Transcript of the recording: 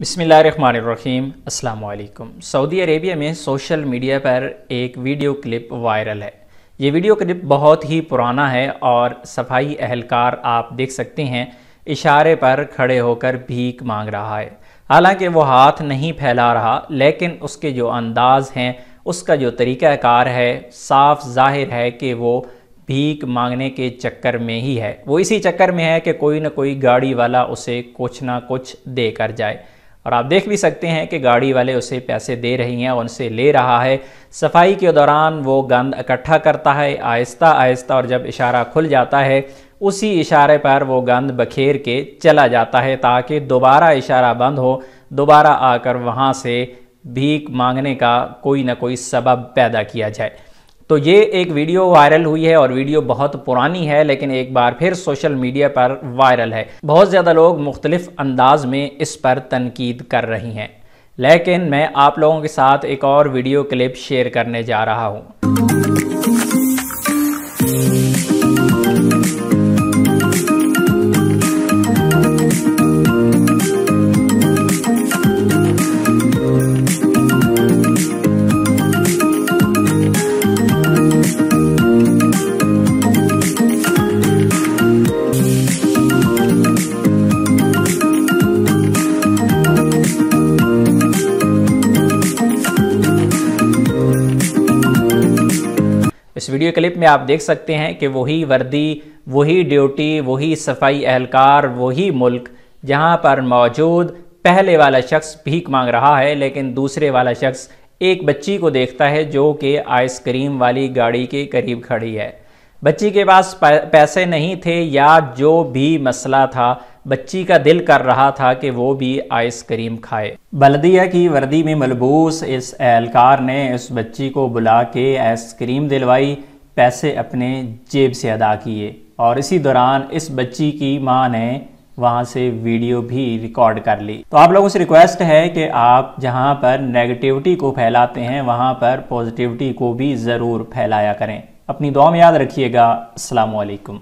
बिसमीम अल्लाम Saudi Arabia में सोशल मीडिया पर एक वीडियो क्लिप वायरल है। ये वीडियो क्लिप बहुत ही पुराना है और सफ़ाई अहलकार आप देख सकते हैं, इशारे पर खड़े होकर भीख मांग रहा है। हालाँकि वो हाथ नहीं फैला रहा, लेकिन उसके जो अंदाज हैं, उसका जो तरीक़ाकार है, साफ़ ज़ाहिर है कि वो भीख मांगने के चक्कर में ही है। वो इसी चक्कर में है कि कोई ना कोई गाड़ी वाला उसे कुछ ना कुछ दे कर जाए। और आप देख भी सकते हैं कि गाड़ी वाले उसे पैसे दे रही हैं और उनसे ले रहा है। सफ़ाई के दौरान वो गंद इकट्ठा करता है, आहिस्ता आहिस्ता और जब इशारा खुल जाता है, उसी इशारे पर वो गंद बखेर के चला जाता है ताकि दोबारा इशारा बंद हो, दोबारा आकर वहाँ से भीख मांगने का कोई ना कोई सबब पैदा किया जाए। तो ये एक वीडियो वायरल हुई है और वीडियो बहुत पुरानी है, लेकिन एक बार फिर सोशल मीडिया पर वायरल है। बहुत ज़्यादा लोग मुख्तलिफ़ अंदाज में इस पर तनकीद कर रही हैं। लेकिन मैं आप लोगों के साथ एक और वीडियो क्लिप शेयर करने जा रहा हूँ। इस वीडियो क्लिप में आप देख सकते हैं कि वही वर्दी, वही ड्यूटी, वही सफ़ाई एहलकार वही मुल्क जहाँ पर मौजूद पहले वाला शख्स भीख मांग रहा है, लेकिन दूसरे वाला शख्स एक बच्ची को देखता है जो कि आइसक्रीम वाली गाड़ी के करीब खड़ी है। बच्ची के पास पैसे नहीं थे या जो भी मसला था बच्ची का दिल कर रहा था कि वो भी आइसक्रीम खाए। बल्दिया की वर्दी में मलबूस। इस एहलकार ने उस बच्ची को बुला के आइसक्रीम दिलवाई, पैसे अपने जेब से अदा किए। और इसी दौरान इस बच्ची की माँ ने वहाँ से वीडियो भी रिकॉर्ड कर ली। तो आप लोगों से रिक्वेस्ट है कि आप जहाँ पर नेगेटिविटी को फैलाते हैं, वहाँ पर पॉजिटिविटी को भी ज़रूर फैलाया करें। अपनी दुआ में याद रखिएगा। असलकुम